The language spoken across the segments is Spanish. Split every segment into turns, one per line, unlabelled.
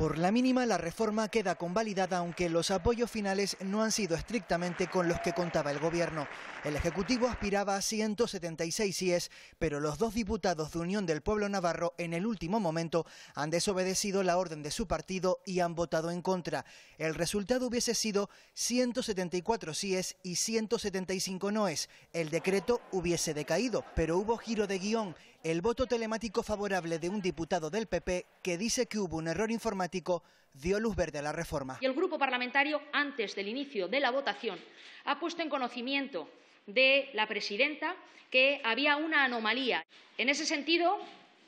Por la mínima, la reforma queda convalidada, aunque los apoyos finales no han sido estrictamente con los que contaba el Gobierno. El Ejecutivo aspiraba a 176 síes, pero los dos diputados de Unión del Pueblo Navarro en el último momento han desobedecido la orden de su partido y han votado en contra. El resultado hubiese sido 174 síes y 175 noes. El decreto hubiese decaído, pero hubo giro de guion. El voto telemático favorable de un diputado del PP que dice que hubo un error informático dio luz verde a la reforma.
Y el grupo parlamentario, antes del inicio de la votación, ha puesto en conocimiento de la presidenta que había una anomalía. En ese sentido,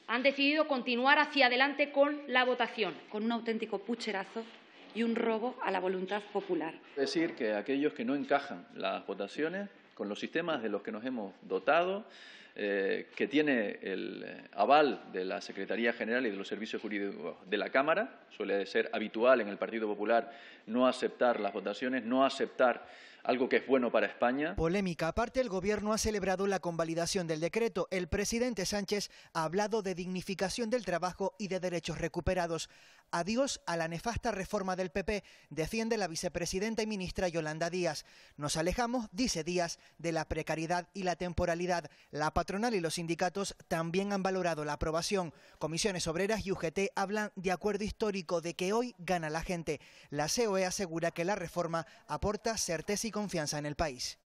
han decidido continuar hacia adelante con la votación.
Con un auténtico pucherazo y un robo a la voluntad popular.
Decir que aquellos que no encajan las votaciones con los sistemas de los que nos hemos dotado, eh, que tiene el aval de la Secretaría General y de los Servicios Jurídicos de la Cámara. Suele ser habitual en el Partido Popular no aceptar las votaciones, no aceptar algo que es bueno para España.
Polémica aparte, el Gobierno ha celebrado la convalidación del decreto. El presidente Sánchez ha hablado de dignificación del trabajo y de derechos recuperados. Adiós a la nefasta reforma del PP, defiende la vicepresidenta y ministra Yolanda Díaz. Nos alejamos, dice Díaz, de la precariedad y la temporalidad. La patronal y los sindicatos también han valorado la aprobación. Comisiones Obreras y UGT hablan de acuerdo histórico de que hoy gana la gente. La COE asegura que la reforma aporta certeza y confianza en el país.